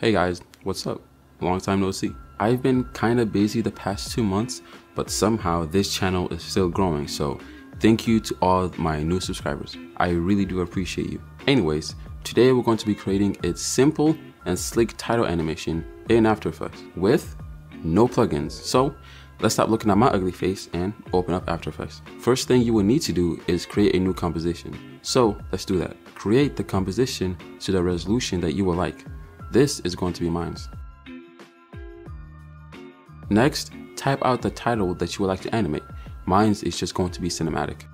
Hey guys, what's up? Long time no see. I've been kinda busy the past two months, but somehow this channel is still growing, so thank you to all my new subscribers. I really do appreciate you. Anyways, today we're going to be creating a simple and slick title animation in After Effects with no plugins. So let's stop looking at my ugly face and open up After Effects. First thing you will need to do is create a new composition. So let's do that. Create the composition to the resolution that you will like. This is going to be mine. Next, type out the title that you would like to animate. Mine is just going to be cinematic.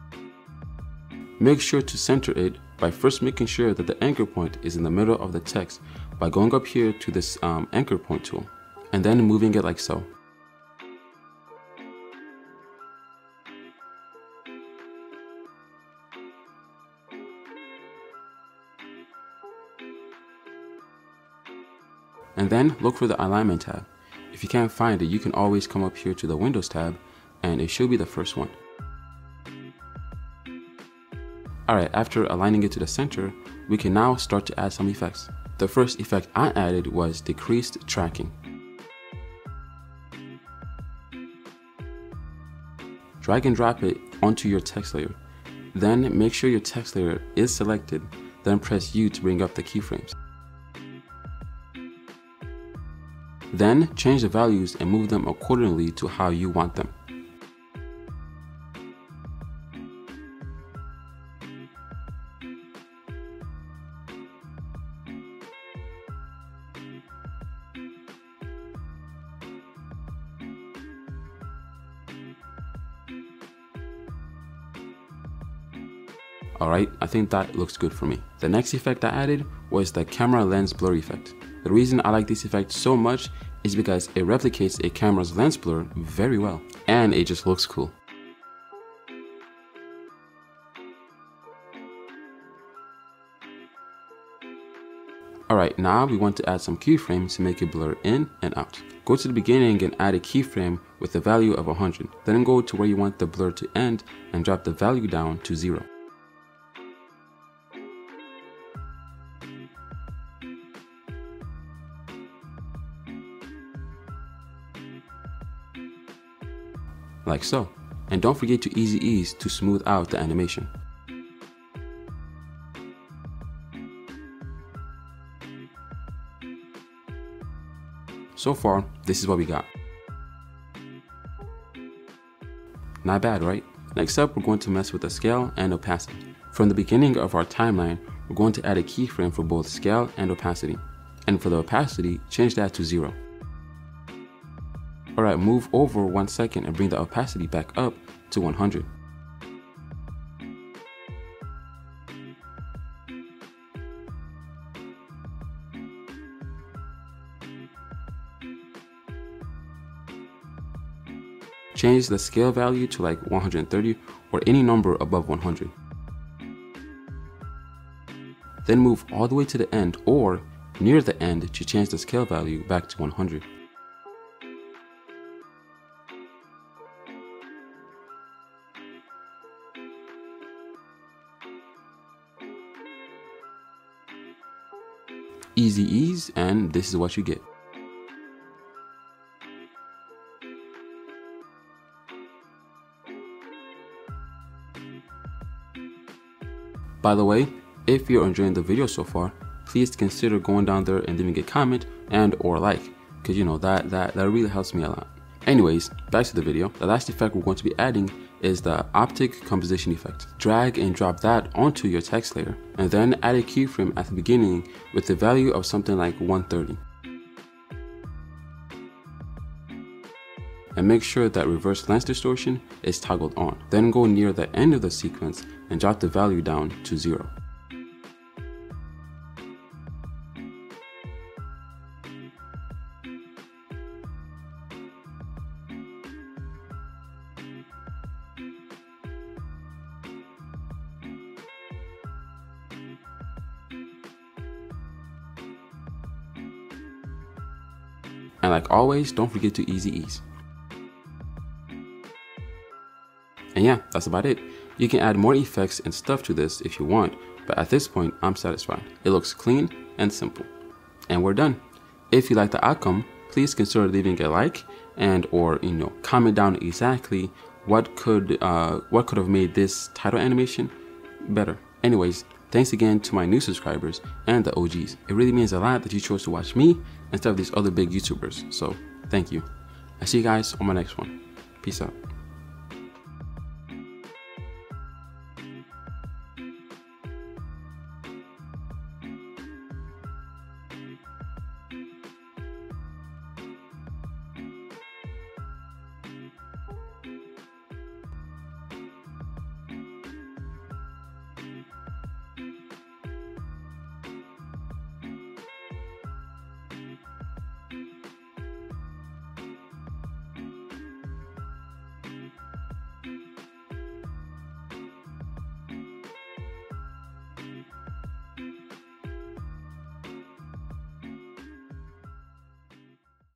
Make sure to center it by first making sure that the anchor point is in the middle of the text by going up here to this um, anchor point tool and then moving it like so. And then look for the alignment tab. If you can't find it, you can always come up here to the Windows tab and it should be the first one. Alright, after aligning it to the center, we can now start to add some effects. The first effect I added was decreased tracking. Drag and drop it onto your text layer. Then make sure your text layer is selected, then press U to bring up the keyframes. Then change the values and move them accordingly to how you want them. Alright, I think that looks good for me. The next effect I added was the camera lens blur effect. The reason I like this effect so much is because it replicates a camera's lens blur very well and it just looks cool. Alright, now we want to add some keyframes to make it blur in and out. Go to the beginning and add a keyframe with a value of 100. Then go to where you want the blur to end and drop the value down to 0. Like so. And don't forget to easy ease to smooth out the animation. So far, this is what we got. Not bad, right? Next up, we're going to mess with the scale and opacity. From the beginning of our timeline, we're going to add a keyframe for both scale and opacity. And for the opacity, change that to zero. Alright, move over one second and bring the opacity back up to 100. Change the scale value to like 130 or any number above 100. Then move all the way to the end or near the end to change the scale value back to 100. Easy ease and this is what you get. By the way, if you're enjoying the video so far, please consider going down there and leaving a comment and or like because you know that that that really helps me a lot. Anyways, back to the video. The last effect we're going to be adding is the optic compensation effect. Drag and drop that onto your text layer and then add a keyframe at the beginning with the value of something like 130. And make sure that reverse lens distortion is toggled on. Then go near the end of the sequence and drop the value down to zero. And like always, don't forget to easy ease. And yeah, that's about it. You can add more effects and stuff to this if you want, but at this point, I'm satisfied. It looks clean and simple. And we're done. If you like the outcome, please consider leaving a like and or you know comment down exactly what could uh, what could have made this title animation better. Anyways, thanks again to my new subscribers and the OGs. It really means a lot that you chose to watch me instead of these other big YouTubers. So thank you. I see you guys on my next one. Peace out.